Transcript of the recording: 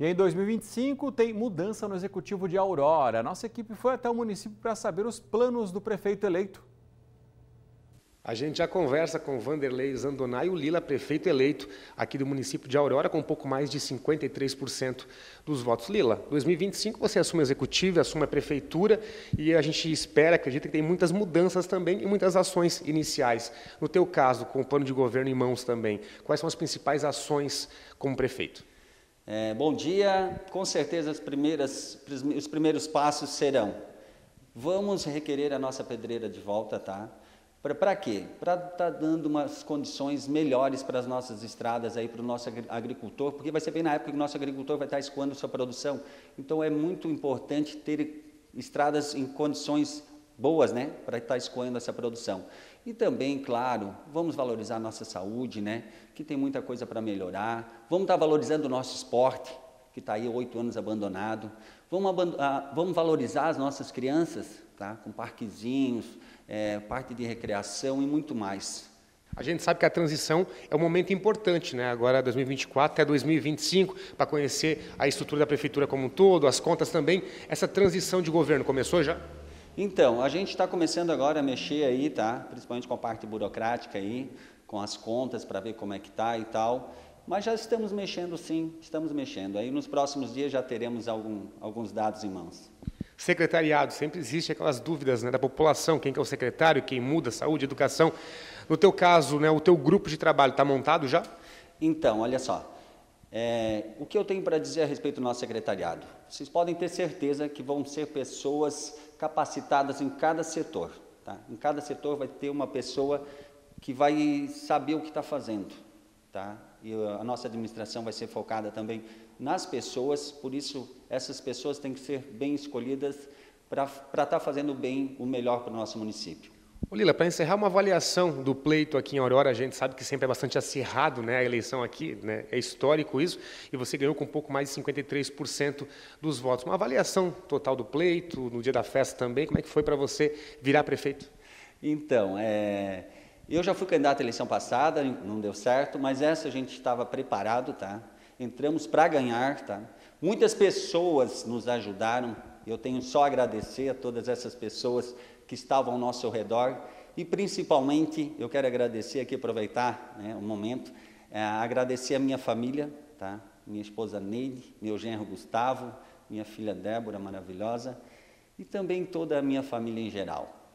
E em 2025 tem mudança no executivo de Aurora. Nossa equipe foi até o município para saber os planos do prefeito eleito. A gente já conversa com Vanderlei Zandonai, o Lila, prefeito eleito aqui do município de Aurora, com um pouco mais de 53% dos votos. Lila, 2025 você assume o executivo, assume a prefeitura e a gente espera, acredita que tem muitas mudanças também e muitas ações iniciais. No teu caso, com o plano de governo em mãos também, quais são as principais ações como prefeito? É, bom dia, com certeza as primeiras, os primeiros passos serão, vamos requerer a nossa pedreira de volta, tá? Para quê? Para estar tá dando umas condições melhores para as nossas estradas aí para o nosso agricultor, porque vai ser bem na época que o nosso agricultor vai estar tá escoando sua produção. Então é muito importante ter estradas em condições boas, né, para estar tá escoando essa produção. E também, claro, vamos valorizar a nossa saúde, né, que tem muita coisa para melhorar. Vamos estar valorizando o nosso esporte, que está aí oito anos abandonado. Vamos, ah, vamos valorizar as nossas crianças, tá, com parquezinhos, é, parte de recreação e muito mais. A gente sabe que a transição é um momento importante, né? agora 2024 até 2025, para conhecer a estrutura da prefeitura como um todo, as contas também. Essa transição de governo começou já? Então, a gente está começando agora a mexer aí, tá? principalmente com a parte burocrática aí, com as contas para ver como é que está e tal. Mas já estamos mexendo sim, estamos mexendo. Aí nos próximos dias já teremos algum, alguns dados em mãos. Secretariado, sempre existe aquelas dúvidas né, da população, quem que é o secretário, quem muda, saúde, educação. No teu caso, né, o teu grupo de trabalho está montado já? Então, olha só, é, o que eu tenho para dizer a respeito do nosso secretariado? Vocês podem ter certeza que vão ser pessoas capacitadas em cada setor. Tá? Em cada setor vai ter uma pessoa que vai saber o que está fazendo. Tá? E a nossa administração vai ser focada também nas pessoas, por isso essas pessoas têm que ser bem escolhidas para estar tá fazendo bem o melhor para o nosso município. Ô Lila, para encerrar uma avaliação do pleito aqui em Aurora, a gente sabe que sempre é bastante acirrado né, a eleição aqui, né, é histórico isso, e você ganhou com um pouco mais de 53% dos votos. Uma avaliação total do pleito, no dia da festa também, como é que foi para você virar prefeito? Então, é, eu já fui candidato à eleição passada, não deu certo, mas essa a gente estava preparado, tá? entramos para ganhar, tá? Muitas pessoas nos ajudaram, eu tenho só a agradecer a todas essas pessoas que estavam ao nosso redor e principalmente eu quero agradecer aqui, aproveitar né, o momento, é, agradecer a minha família, tá? minha esposa Neide, meu genro Gustavo, minha filha Débora, maravilhosa, e também toda a minha família em geral.